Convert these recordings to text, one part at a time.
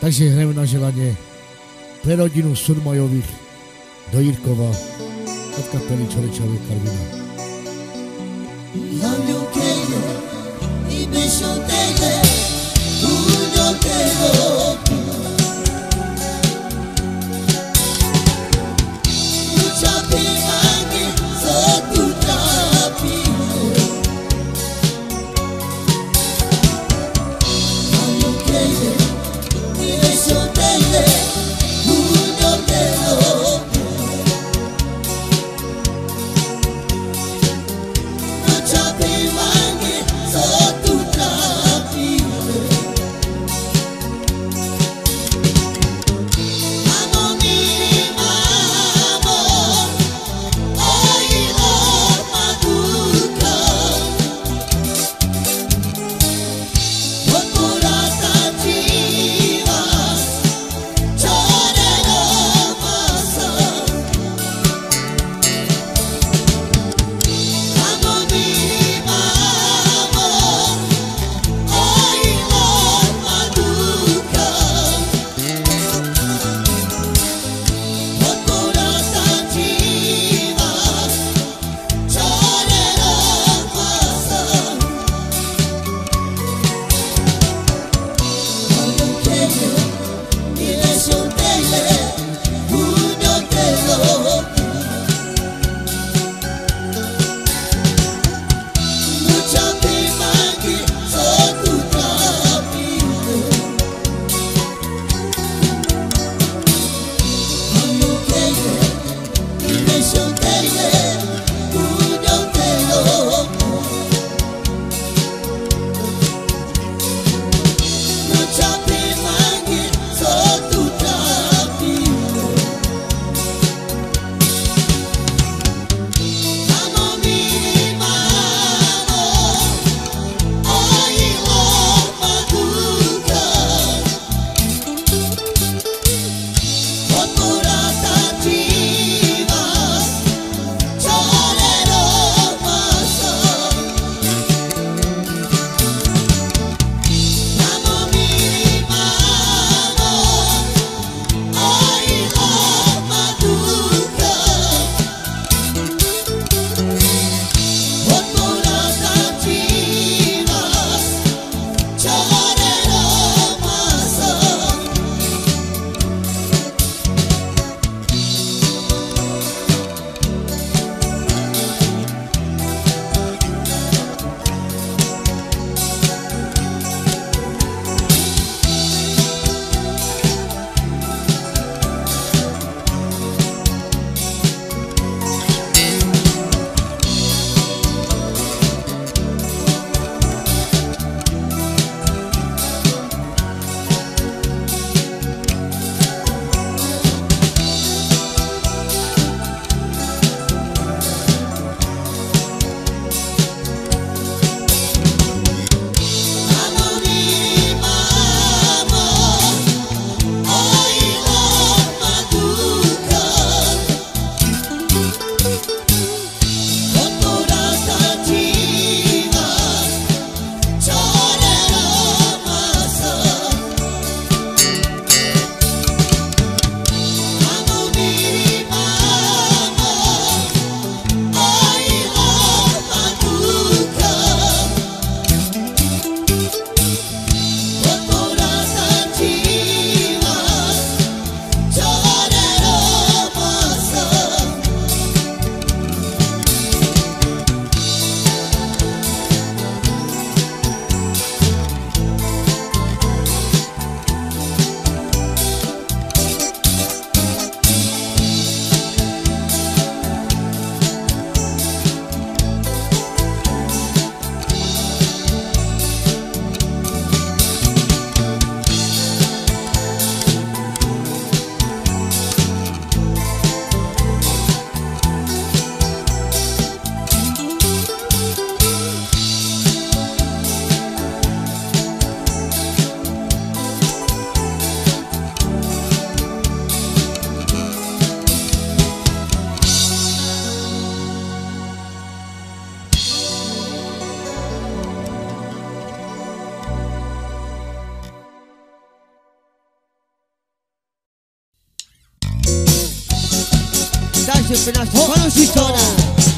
Takže hrajeme na želaně pre rodinu Surmajových do Jirkova od kapely Čorečovej Karvina. Hlavňu kejde, siempre conocí oh.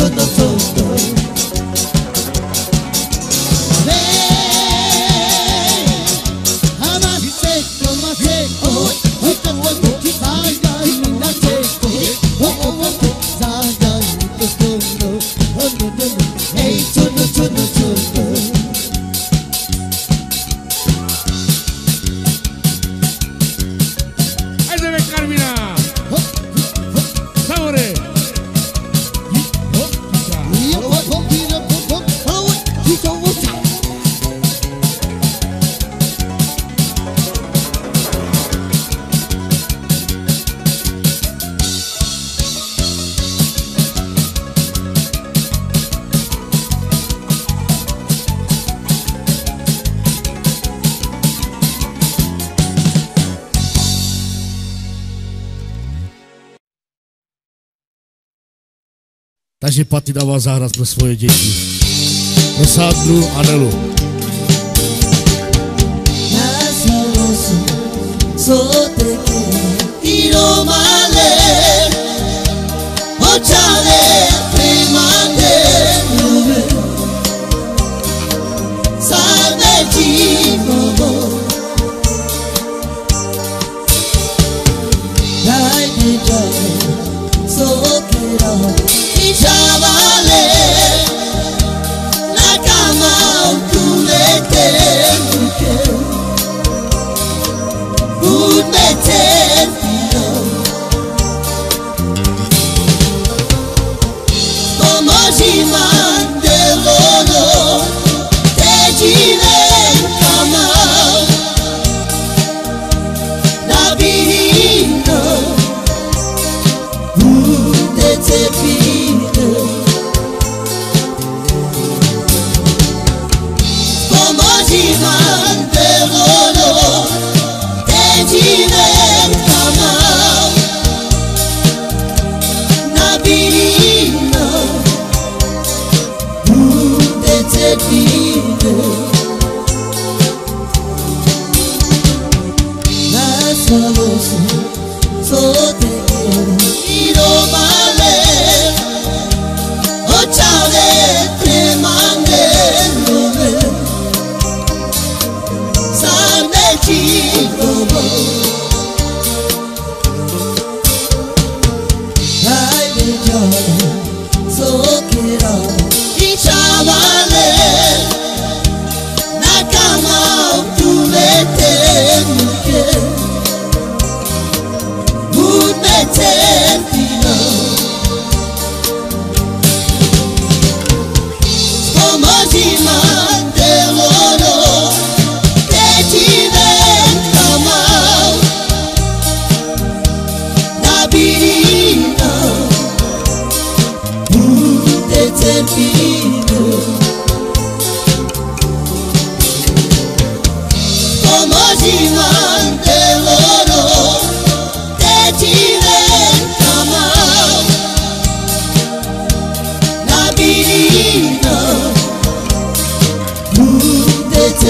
for the folks. takže Paty dává zahrát pro svoje děti. Pro Sádru a Nelu. Sabe Jesus.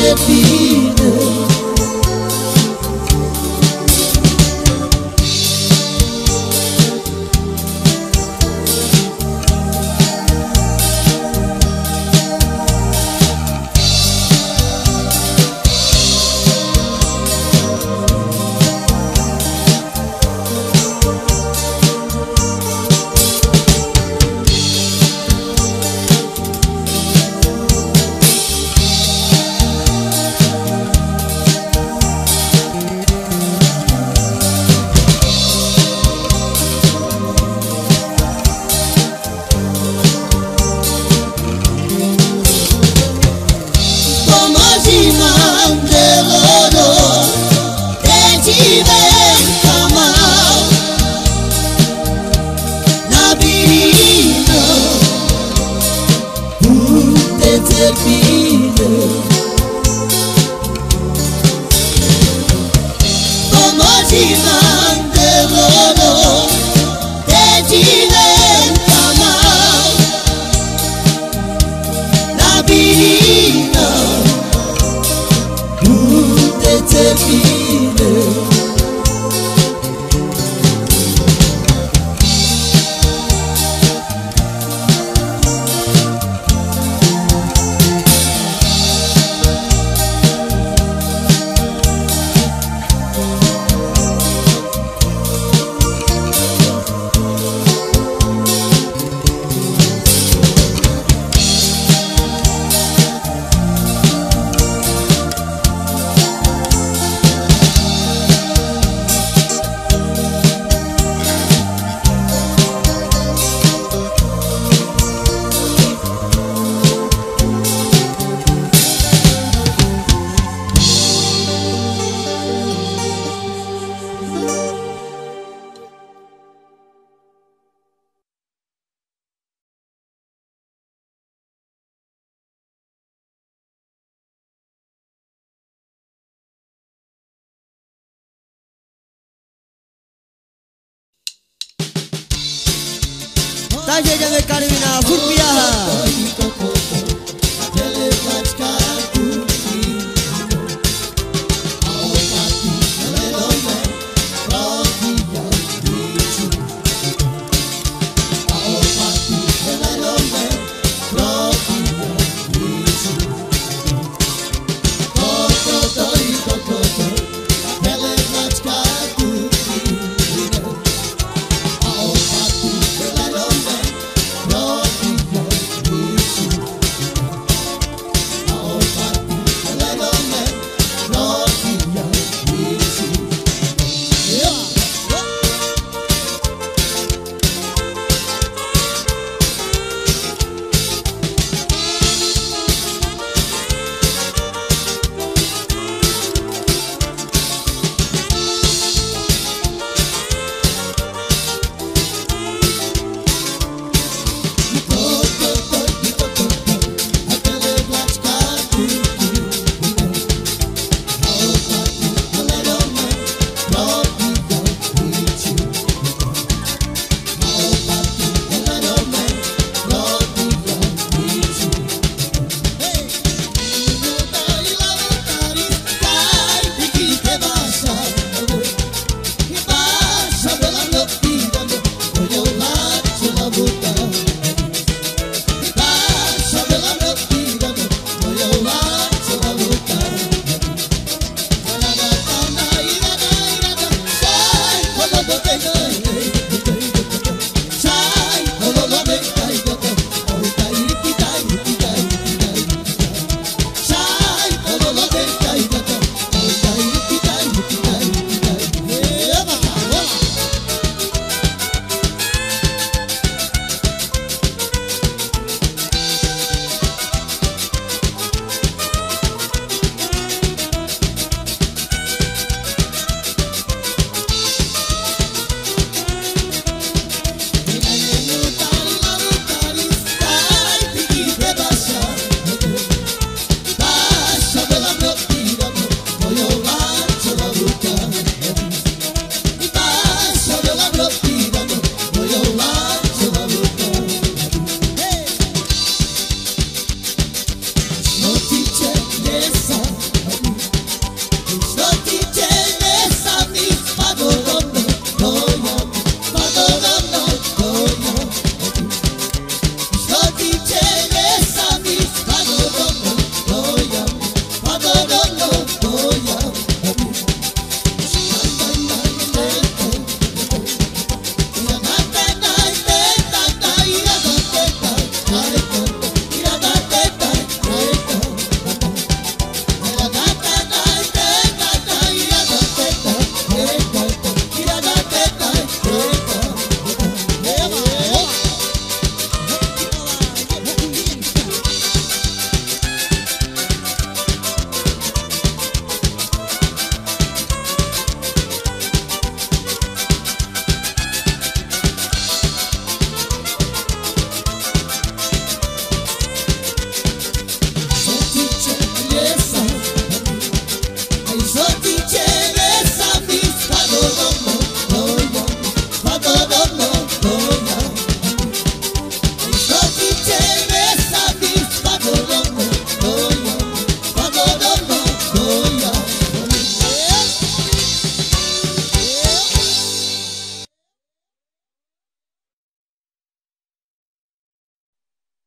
bebida baby. Talle de Carmina, Furpiaja.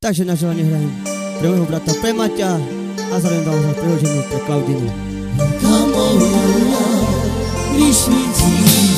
Takže na želaně hrajím pro mého brata Premaťa a zároveň vám za pro ženu, pro Klaudinu. Kamoja, když mi cíl.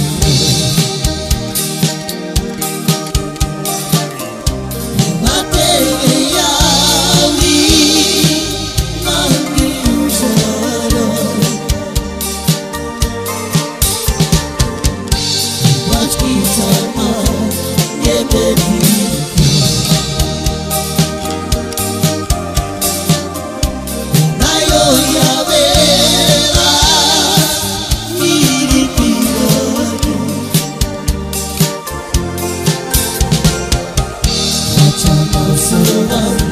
voltando